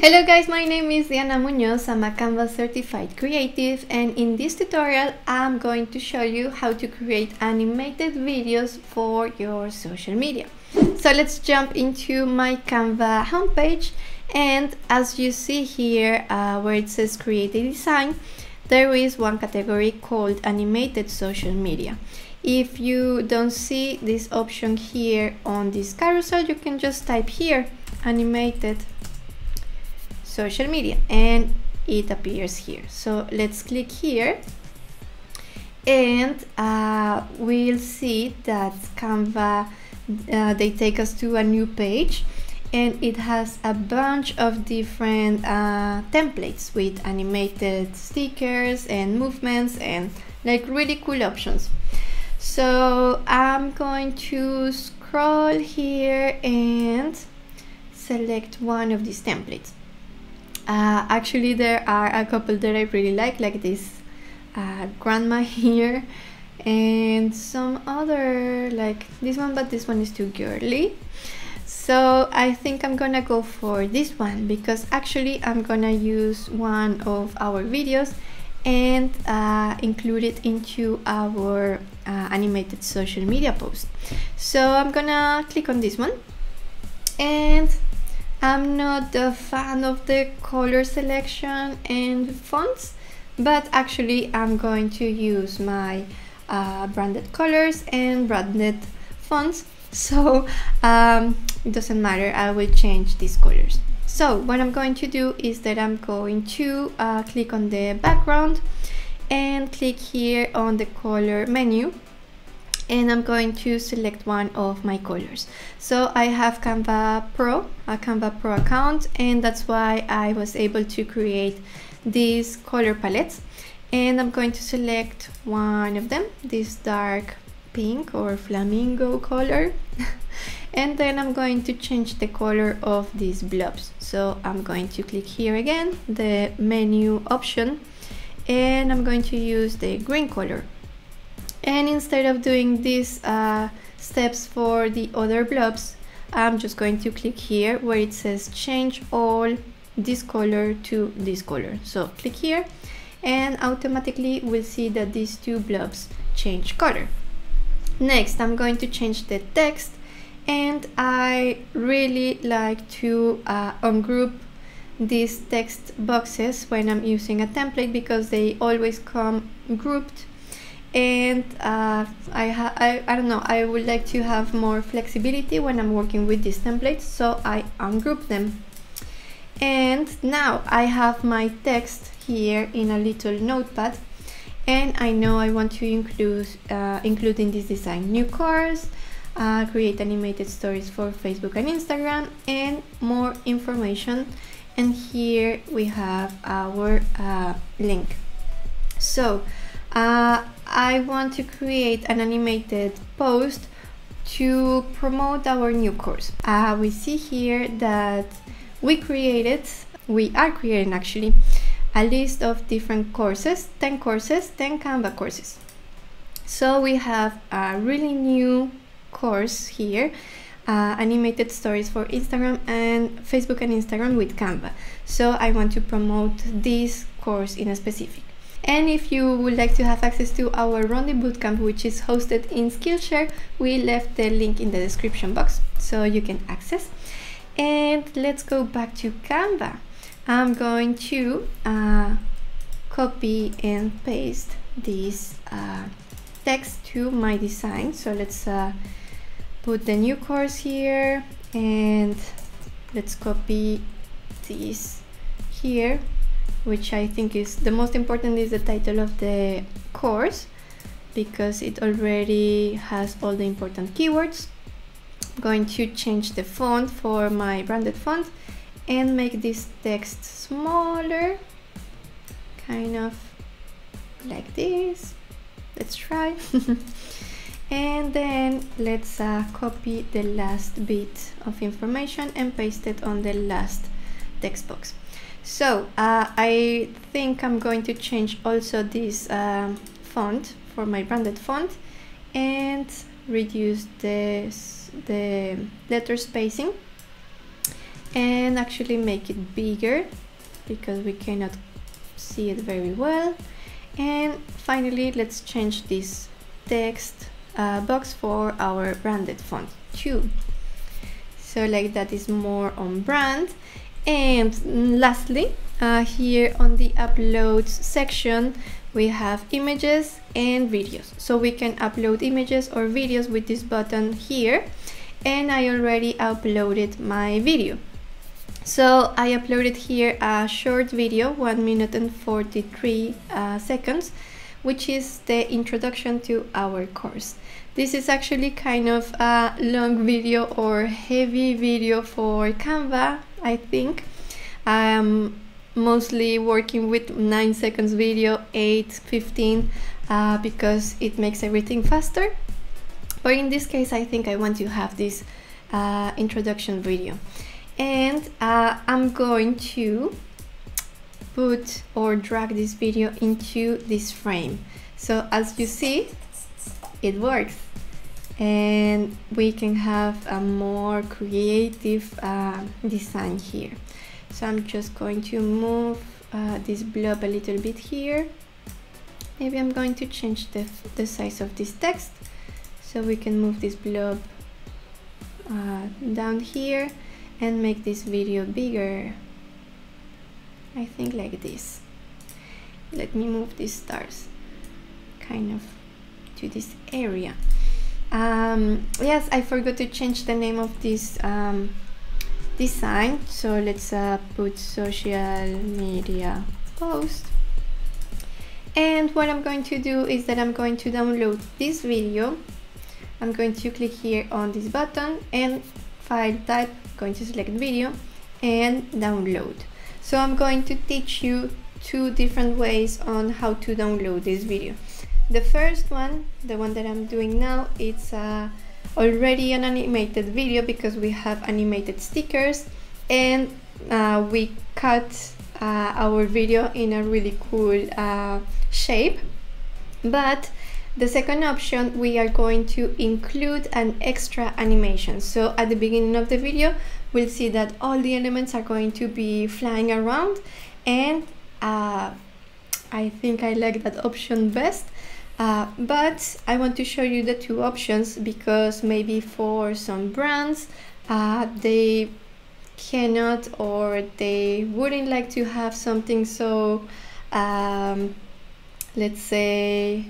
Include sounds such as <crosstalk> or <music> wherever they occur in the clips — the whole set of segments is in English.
Hello guys, my name is Diana Munoz. I'm a Canva certified creative and in this tutorial I'm going to show you how to create animated videos for your social media. So let's jump into my Canva homepage and as you see here uh, where it says create a design, there is one category called animated social media. If you don't see this option here on this carousel, you can just type here animated social media and it appears here. So let's click here and uh, we'll see that Canva uh, they take us to a new page and it has a bunch of different uh, templates with animated stickers and movements and like really cool options so I'm going to scroll here and select one of these templates uh, actually, there are a couple that I really like, like this uh, grandma <laughs> here, and some other like this one, but this one is too girly. So I think I'm gonna go for this one because actually I'm gonna use one of our videos and uh, include it into our uh, animated social media post. So I'm gonna click on this one and I'm not a fan of the color selection and fonts, but actually I'm going to use my uh, branded colors and branded fonts. <laughs> So um, it doesn't matter, I will change these colors. So what I'm going to do is that I'm going to uh, click on the background and click here on the color menu and I'm going to select one of my colors. So I have Canva Pro, a Canva Pro account, and that's why I was able to create these color palettes. And I'm going to select one of them, this dark pink or flamingo color. <laughs> and then I'm going to change the color of these blobs. So I'm going to click here again, the menu option, and I'm going to use the green color. And instead of doing these uh, steps for the other blobs I'm just going to click here where it says change all this color to this color. So click here and automatically we'll see that these two blobs change color. Next I'm going to change the text and I really like to uh, ungroup these text boxes when I'm using a template because they always come grouped. And uh, I, I, I don't know I would like to have more flexibility when I'm working with these templates so I ungroup them. And now I have my text here in a little notepad and I know I want to include uh, include in this design new course uh, create animated stories for Facebook and Instagram and more information and here we have our uh, link so uh, I want to create an animated post to promote our new course. Uh, we see here that we created, we are creating actually, a list of different courses, 10 courses, 10 Canva courses. So we have a really new course here, uh, animated stories for Instagram and Facebook and Instagram with Canva. So I want to promote this course in a specific. And if you would like to have access to our Rondi Bootcamp, which is hosted in Skillshare, we left the link in the description box so you can access. And let's go back to Canva. I'm going to uh, copy and paste this uh, text to my design. So let's uh, put the new course here and let's copy this here which I think is the most important is the title of the course because it already has all the important keywords. I'm going to change the font for my branded font and make this text smaller, kind of like this. Let's try. <laughs> and then let's uh, copy the last bit of information and paste it on the last text box. So uh, I think I'm going to change also this um, font for my branded font and reduce this the letter spacing and actually make it bigger because we cannot see it very well and finally let's change this text uh, box for our branded font too. So like that is more on brand. And lastly uh, here on the uploads section we have images and videos. So we can upload images or videos with this button here. And I already uploaded my video. So I uploaded here a short video, 1 minute and 43 uh, seconds, which is the introduction to our course. This is actually kind of a long video or heavy video for Canva, I think. I'm mostly working with 9 seconds video, 8, 15, uh, because it makes everything faster. But in this case, I think I want to have this uh, introduction video and uh, I'm going to put or drag this video into this frame. So as you see it works. And we can have a more creative uh, design here. So I'm just going to move uh, this blob a little bit here. Maybe I'm going to change the, the size of this text. So we can move this blob uh, down here and make this video bigger I think like this. Let me move these stars kind of to this area. Um, yes I forgot to change the name of this um, design. So let's uh, put social media post. And what I'm going to do is that I'm going to download this video. I'm going to click here on this button and file type going to select video and download so I'm going to teach you two different ways on how to download this video the first one the one that I'm doing now it's uh, already an animated video because we have animated stickers and uh, we cut uh, our video in a really cool uh, shape but the second option, we are going to include an extra animation. So at the beginning of the video, we'll see that all the elements are going to be flying around and uh, I think I like that option best. Uh, but I want to show you the two options because maybe for some brands, uh, they cannot or they wouldn't like to have something so, um, let's say,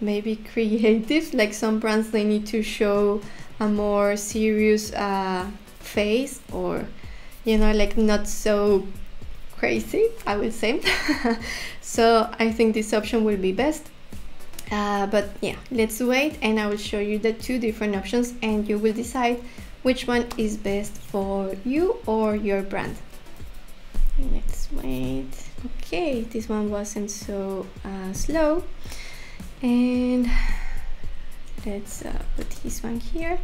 maybe <laughs> creative like some brands they need to show a more serious uh, face or you know like not so crazy I would say. <laughs> So I think this option will be best. Uh, but yeah let's wait and I will show you the two different options and you will decide which one is best for you or your brand. Let's wait. Okay this one wasn't so uh, slow. And let's uh, put this one here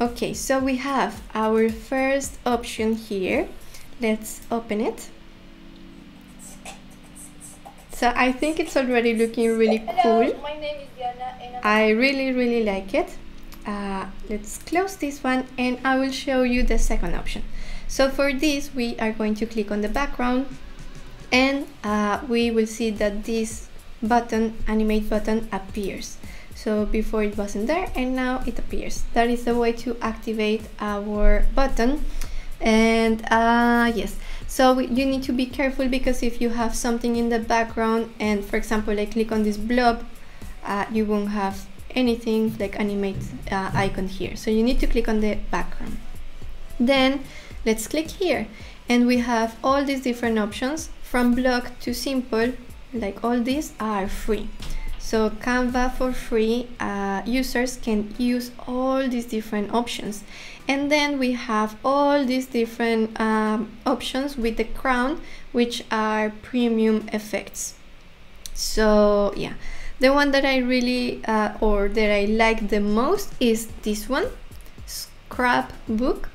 okay so we have our first option here. Let's open it. So I think it's already looking really cool. Hello, my name is Diana and I'm I really really like it. Uh, let's close this one and I will show you the second option. So for this we are going to click on the background and uh, we will see that this button animate button appears so before it wasn't there and now it appears. That is the way to activate our button. And uh, yes. So you need to be careful because if you have something in the background and for example I click on this blob uh, you won't have anything like animate uh, icon here. So you need to click on the background. Then let's click here. And we have all these different options from block to simple like all these are free so canva for free uh, users can use all these different options. And then we have all these different um, options with the crown which are premium effects. So yeah. The one that i really uh, or that i like the most is this one scrapbook.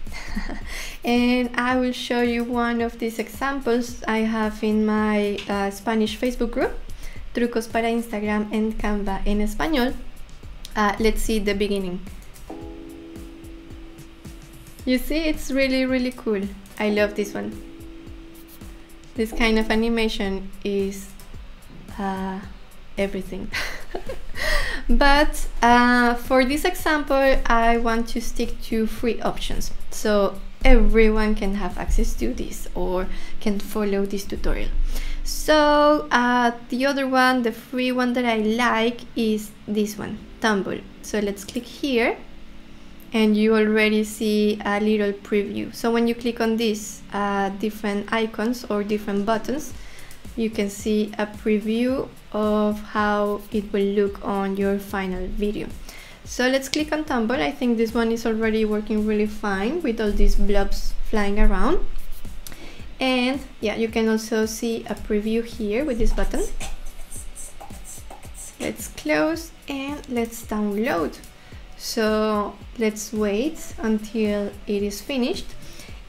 <laughs> And I will show you one of these examples I have in my uh, Spanish Facebook group Trucos para Instagram and Canva en español uh, let's see the beginning You see, it's really, really cool. I love this one. This kind of animation is uh, everything. <laughs> but uh, for this example, I want to stick to free options. So everyone can have access to this or can follow this tutorial. So uh, the other one, the free one that I like is this one, Tumble. So let's click here and you already see a little preview. So when you click on these uh, different icons or different buttons, you can see a preview of how it will look on your final video. So let's click on Tumble. I think this one is already working really fine with all these blobs flying around. And yeah, you can also see a preview here with this button. Let's close and let's download. So let's wait until it is finished.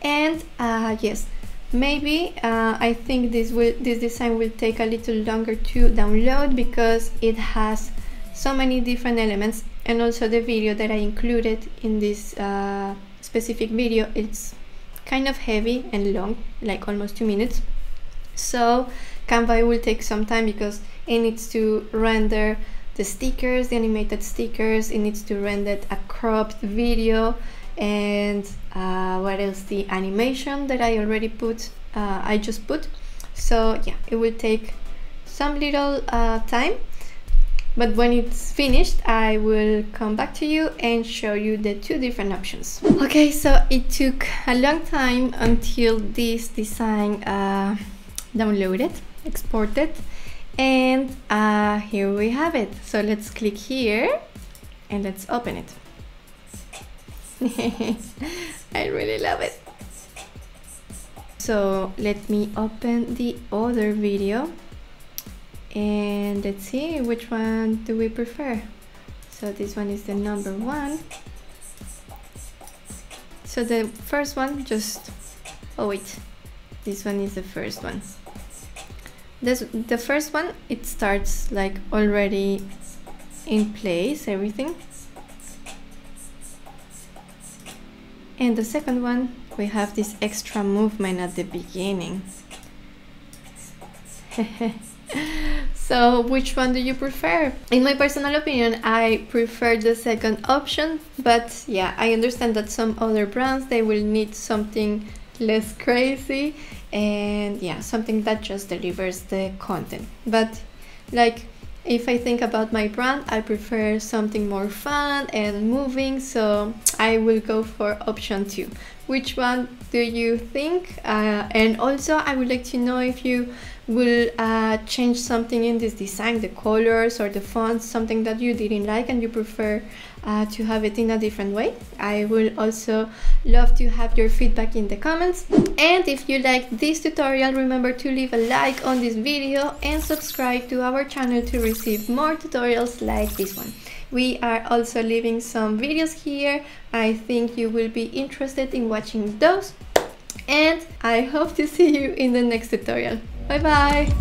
And uh, yes, maybe uh, I think this will this design will take a little longer to download because it has so many different elements and also the video that I included in this uh, specific video it's kind of heavy and long like almost two minutes. So Canva will take some time because it needs to render the stickers the animated stickers. It needs to render a cropped video and uh, what else? The animation that I already put uh, I just put. So yeah it will take some little uh, time but when it's finished I will come back to you and show you the two different options. Okay so it took a long time until this design uh, downloaded exported and uh, here we have it. So let's click here and let's open it. <laughs> I really love it. So let me open the other video and let's see which one do we prefer? So this one is the number one. So the first one just oh wait this one is the first one. This the first one it starts like already in place everything. And the second one we have this extra movement at the beginning <laughs> So which one do you prefer? In my personal opinion, I prefer the second option, but yeah, I understand that some other brands, they will need something less crazy and yeah, something that just delivers the content. But like if I think about my brand, I prefer something more fun and moving, so I will go for option two. Which one do you think? Uh, and also, I would like to know if you will uh, change something in this design, the colors or the fonts, something that you didn't like and you prefer uh, to have it in a different way. I will also love to have your feedback in the comments. And if you like this tutorial, remember to leave a like on this video and subscribe to our channel to receive more tutorials like this one. We are also leaving some videos here. I think you will be interested in watching those. And I hope to see you in the next tutorial. Bye bye.